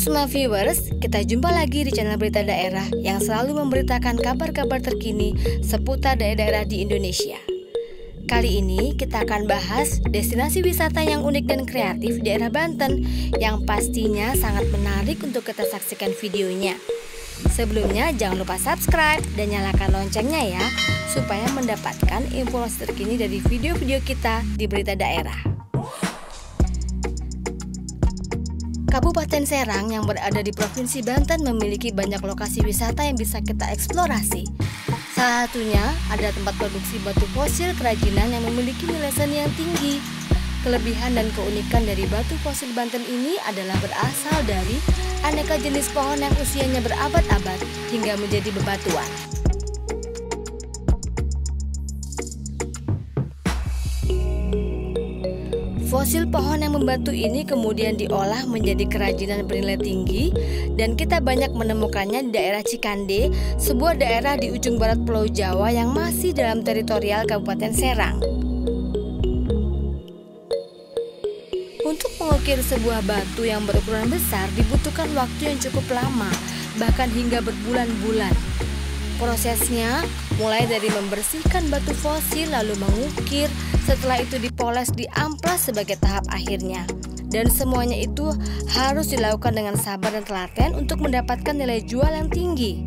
semua viewers, kita jumpa lagi di channel Berita Daerah yang selalu memberitakan kabar-kabar terkini seputar daerah-daerah di Indonesia. Kali ini kita akan bahas destinasi wisata yang unik dan kreatif di daerah Banten yang pastinya sangat menarik untuk kita saksikan videonya. Sebelumnya jangan lupa subscribe dan nyalakan loncengnya ya supaya mendapatkan informasi terkini dari video-video kita di Berita Daerah. Kabupaten Serang yang berada di Provinsi Banten memiliki banyak lokasi wisata yang bisa kita eksplorasi. Salah satunya ada tempat produksi batu fosil kerajinan yang memiliki nilai seni yang tinggi. Kelebihan dan keunikan dari batu fosil Banten ini adalah berasal dari aneka jenis pohon yang usianya berabad-abad hingga menjadi bebatuan. Fosil pohon yang membatu ini kemudian diolah menjadi kerajinan bernilai tinggi dan kita banyak menemukannya di daerah Cikande, sebuah daerah di ujung barat Pulau Jawa yang masih dalam teritorial Kabupaten Serang. Untuk mengukir sebuah batu yang berukuran besar dibutuhkan waktu yang cukup lama, bahkan hingga berbulan-bulan. Prosesnya mulai dari membersihkan batu fosil lalu mengukir, setelah itu dipoles di amplas sebagai tahap akhirnya. Dan semuanya itu harus dilakukan dengan sabar dan telaten untuk mendapatkan nilai jual yang tinggi.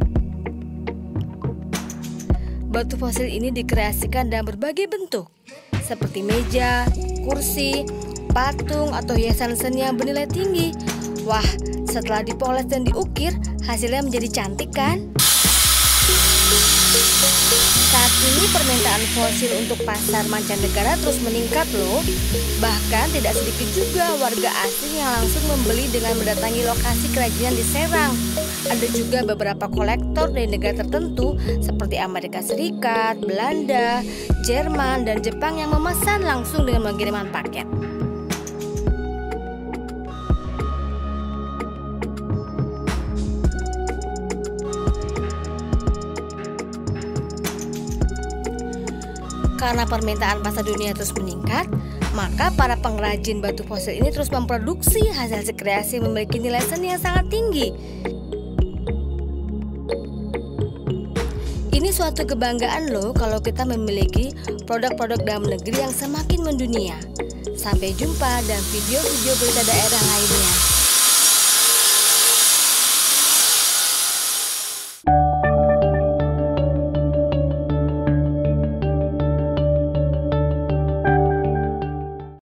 Batu fosil ini dikreasikan dalam berbagai bentuk, seperti meja, kursi, patung, atau hiasan seni yang bernilai tinggi. Wah, setelah dipoles dan diukir, hasilnya menjadi cantik kan? Ini permintaan fosil untuk pasar mancanegara terus meningkat loh. Bahkan tidak sedikit juga warga asing yang langsung membeli dengan mendatangi lokasi kerajinan di Serang. Ada juga beberapa kolektor dari negara tertentu seperti Amerika Serikat, Belanda, Jerman, dan Jepang yang memesan langsung dengan pengiriman paket. Karena permintaan pasar dunia terus meningkat, maka para pengrajin batu fosil ini terus memproduksi hasil kreasi memiliki nilai seni yang sangat tinggi. Ini suatu kebanggaan loh kalau kita memiliki produk-produk dalam negeri yang semakin mendunia. Sampai jumpa dan video-video berita daerah lainnya.